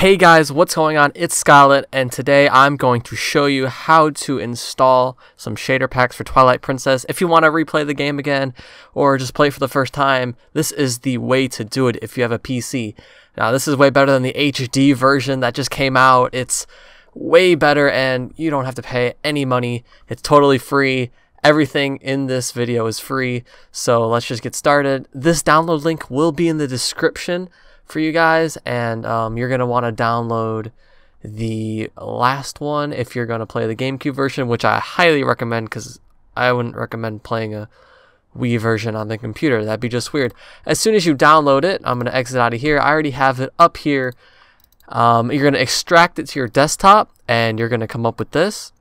Hey guys, what's going on? It's Scarlet, and today I'm going to show you how to install some shader packs for Twilight Princess. If you want to replay the game again, or just play for the first time, this is the way to do it if you have a PC. Now, this is way better than the HD version that just came out. It's way better, and you don't have to pay any money. It's totally free. Everything in this video is free, so let's just get started. This download link will be in the description for you guys, and um, you're going to want to download the last one if you're going to play the GameCube version, which I highly recommend because I wouldn't recommend playing a Wii version on the computer. That'd be just weird. As soon as you download it, I'm going to exit out of here. I already have it up here. Um, you're going to extract it to your desktop, and you're going to come up with this.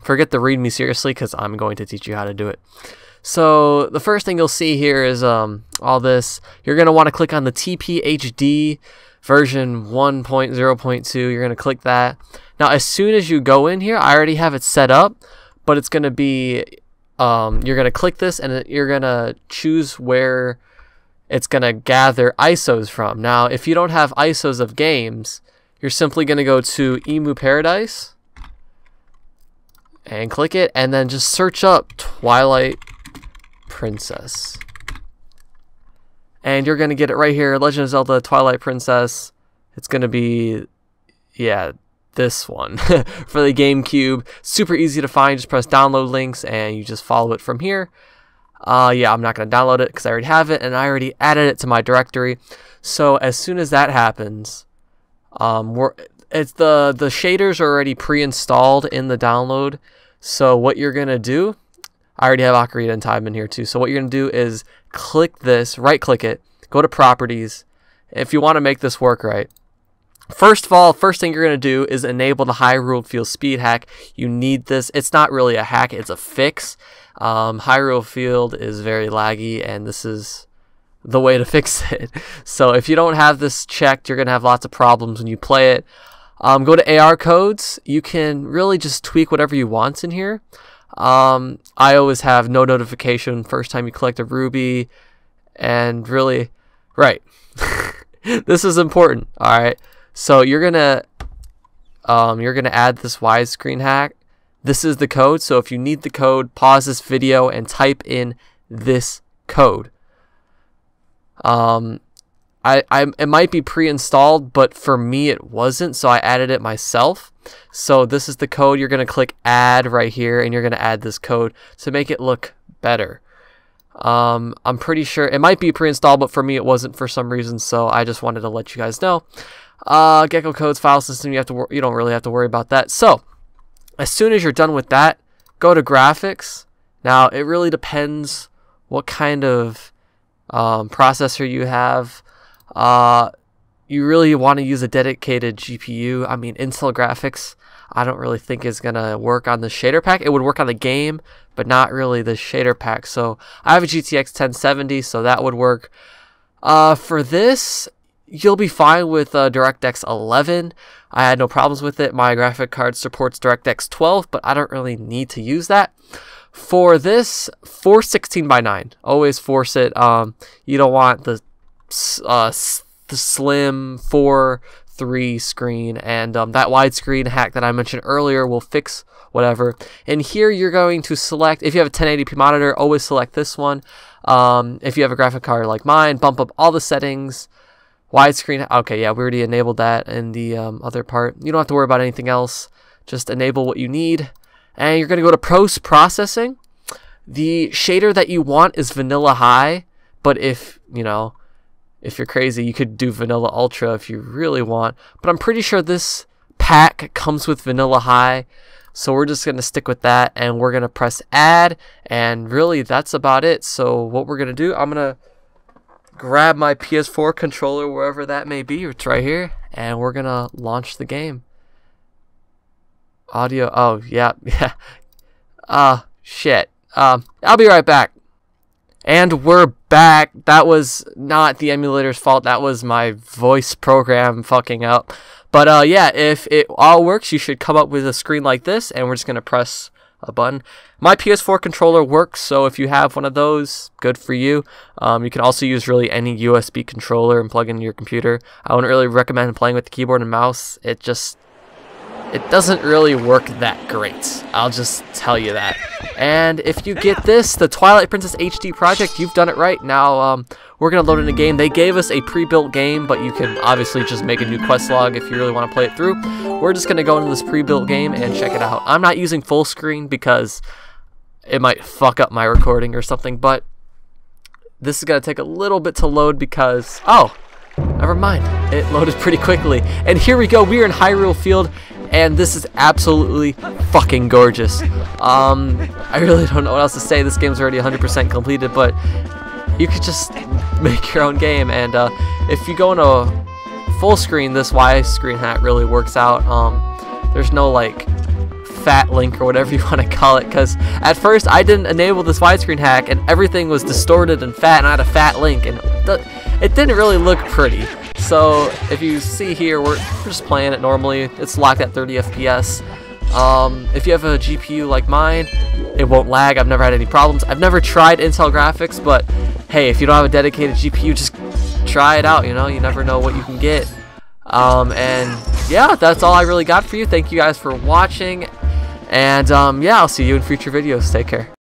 Forget the read me seriously because I'm going to teach you how to do it. So the first thing you'll see here is um, all this. You're going to want to click on the TPHD version 1.0.2. You're going to click that. Now, as soon as you go in here, I already have it set up, but it's going to be, um, you're going to click this and you're going to choose where it's going to gather ISOs from. Now, if you don't have ISOs of games, you're simply going to go to Emu Paradise and click it and then just search up Twilight Princess. And you're going to get it right here, Legend of Zelda Twilight Princess. It's going to be, yeah, this one for the GameCube. Super easy to find. Just press download links and you just follow it from here. Uh, yeah, I'm not going to download it because I already have it and I already added it to my directory. So as soon as that happens, um, we're, it's the, the shaders are already pre-installed in the download. So what you're going to do I already have Ocarina of Time in here too. So what you're going to do is click this, right click it, go to properties. If you want to make this work right, First of all, first thing you're going to do is enable the Hyrule Field Speed Hack. You need this. It's not really a hack, it's a fix. Um, Hyrule Field is very laggy, and this is the way to fix it. So if you don't have this checked, you're going to have lots of problems when you play it. Um, go to AR codes. You can really just tweak whatever you want in here. Um, I always have no notification first time you collect a ruby, and really, right. this is important. All right. So you're gonna, um, you're gonna add this widescreen hack. This is the code. So if you need the code, pause this video and type in this code. Um, I, I it might be pre-installed, but for me it wasn't, so I added it myself. So this is the code. You're gonna click add right here, and you're gonna add this code to make it look better. Um, I'm pretty sure it might be pre-installed, but for me it wasn't for some reason, so I just wanted to let you guys know. Uh, Gecko Codes file system. You have to you don't really have to worry about that. So as soon as you're done with that, go to graphics. Now it really depends what kind of um, processor you have. Uh, you really want to use a dedicated GPU. I mean, Intel graphics, I don't really think is going to work on the shader pack. It would work on the game, but not really the shader pack. So I have a GTX 1070, so that would work. Uh, for this, you'll be fine with uh, DirectX 11. I had no problems with it. My graphic card supports DirectX 12, but I don't really need to use that. For this, 416 by 9. Always force it. Um, you don't want the uh, the slim 4 3 screen and um, that widescreen hack that I mentioned earlier will fix whatever. And here you're going to select, if you have a 1080p monitor, always select this one. Um, if you have a graphic card like mine, bump up all the settings. Widescreen, okay, yeah, we already enabled that in the um, other part. You don't have to worry about anything else. Just enable what you need. And you're going to go to post processing. The shader that you want is vanilla high, but if, you know, if you're crazy, you could do Vanilla Ultra if you really want. But I'm pretty sure this pack comes with Vanilla High. So we're just going to stick with that and we're going to press add. And really, that's about it. So what we're going to do, I'm going to grab my PS4 controller, wherever that may be. It's right here. And we're going to launch the game. Audio. Oh, yeah. Yeah. Uh, shit. Um, I'll be right back. And we're back. That was not the emulator's fault. That was my voice program fucking up. But uh, yeah, if it all works, you should come up with a screen like this, and we're just gonna press a button. My PS4 controller works, so if you have one of those, good for you. Um, you can also use really any USB controller and plug in your computer. I wouldn't really recommend playing with the keyboard and mouse. It just it doesn't really work that great. I'll just tell you that. And if you get this, the Twilight Princess HD project, you've done it right. Now, um, we're going to load in a game. They gave us a pre-built game, but you can obviously just make a new quest log if you really want to play it through. We're just going to go into this pre-built game and check it out. I'm not using full screen because it might fuck up my recording or something, but this is going to take a little bit to load because... Oh, never mind. It loaded pretty quickly. And here we go. We are in Hyrule Field, and this is absolutely fucking gorgeous. Um, I really don't know what else to say. This game's already 100% completed, but you could just make your own game. And uh, if you go into full screen, this widescreen hack really works out. Um, there's no like fat link or whatever you want to call it because at first I didn't enable this widescreen hack and everything was distorted and fat and I had a fat link and it didn't really look pretty. So if you see here, we're, just playing it normally. It's locked at 30 FPS. Um, if you have a GPU like mine, it won't lag. I've never had any problems. I've never tried Intel graphics, but hey, if you don't have a dedicated GPU, just try it out. You know, you never know what you can get. Um, and yeah, that's all I really got for you. Thank you guys for watching. And um, yeah, I'll see you in future videos. Take care.